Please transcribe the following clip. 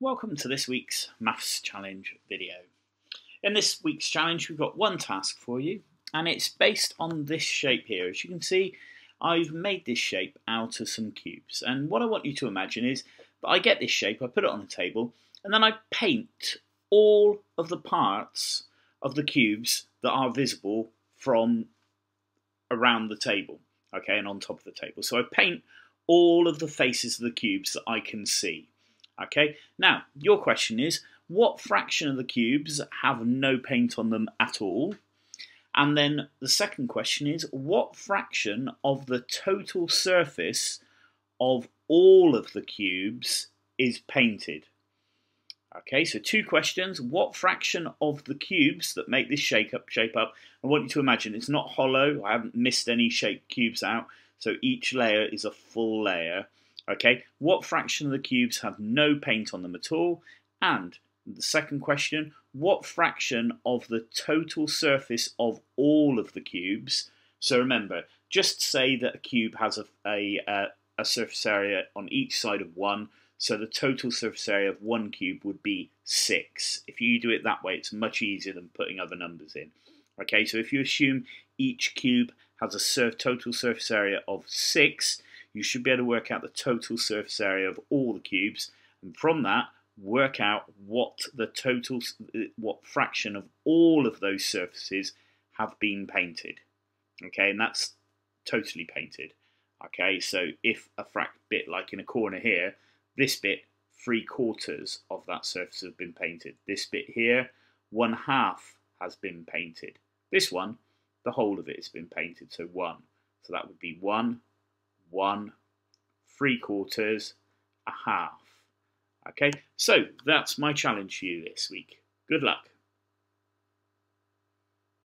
Welcome to this week's Maths Challenge video. In this week's challenge we've got one task for you and it's based on this shape here. As you can see I've made this shape out of some cubes and what I want you to imagine is that I get this shape, I put it on a table and then I paint all of the parts of the cubes that are visible from around the table okay and on top of the table. So I paint all of the faces of the cubes that I can see. Okay, now your question is what fraction of the cubes have no paint on them at all? And then the second question is what fraction of the total surface of all of the cubes is painted? Okay, so two questions. What fraction of the cubes that make this shape up, shape up? I want you to imagine it's not hollow. I haven't missed any shaped cubes out. So each layer is a full layer. Okay, what fraction of the cubes have no paint on them at all? And the second question, what fraction of the total surface of all of the cubes? So remember, just say that a cube has a, a, a surface area on each side of one, so the total surface area of one cube would be 6. If you do it that way, it's much easier than putting other numbers in. Okay, so if you assume each cube has a surf total surface area of 6, you should be able to work out the total surface area of all the cubes, and from that, work out what the total, what fraction of all of those surfaces have been painted. Okay, and that's totally painted. Okay, so if a frac bit like in a corner here, this bit, three quarters of that surface has been painted. This bit here, one half has been painted. This one, the whole of it has been painted, so one. So that would be one, one, three quarters, a half. Okay, so that's my challenge for you this week. Good luck.